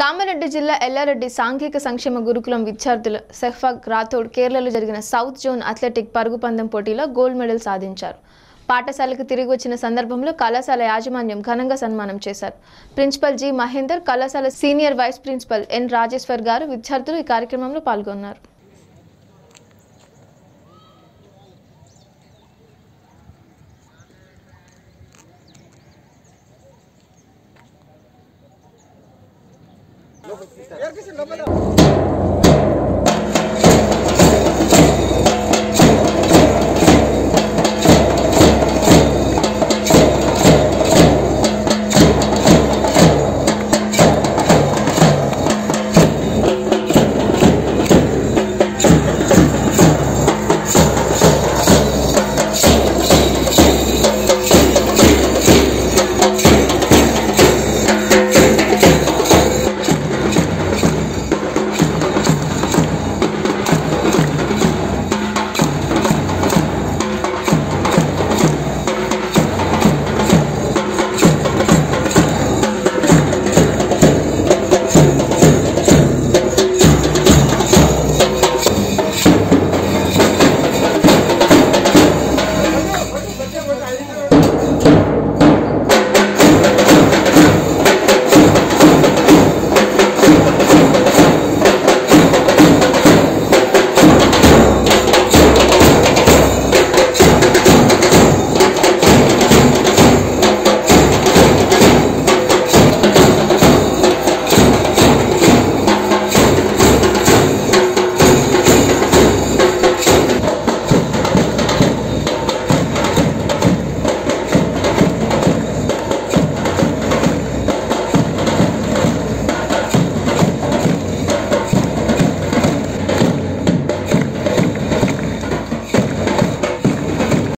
కామారెడ్డి జిల్లా ఎల్లారెడ్డి సాంఘిక సంక్షేమ గురుకులం విద్యార్థులు సెహ్ఫాగ్ రాథోడ్ కేరళలో జరిగిన సౌత్ జోన్ అథ్లెటిక్ పరుగు పందెం పోటీలో గోల్డ్ మెడల్ సాధించారు. పాఠశాలకు తిరిగి వచ్చిన సందర్భంలో కళాశాల యాజమాన్యం ఘనంగా సన్మానం చేశారు. ప్రిన్సిపల్ జి మహేందర్ కళాశాల senior vice principal N Rajeshwar గారు విద్యార్థులు ఈ కార్యక్రమంలో పాల్గొన్నారు. ¿Qué es el nombre?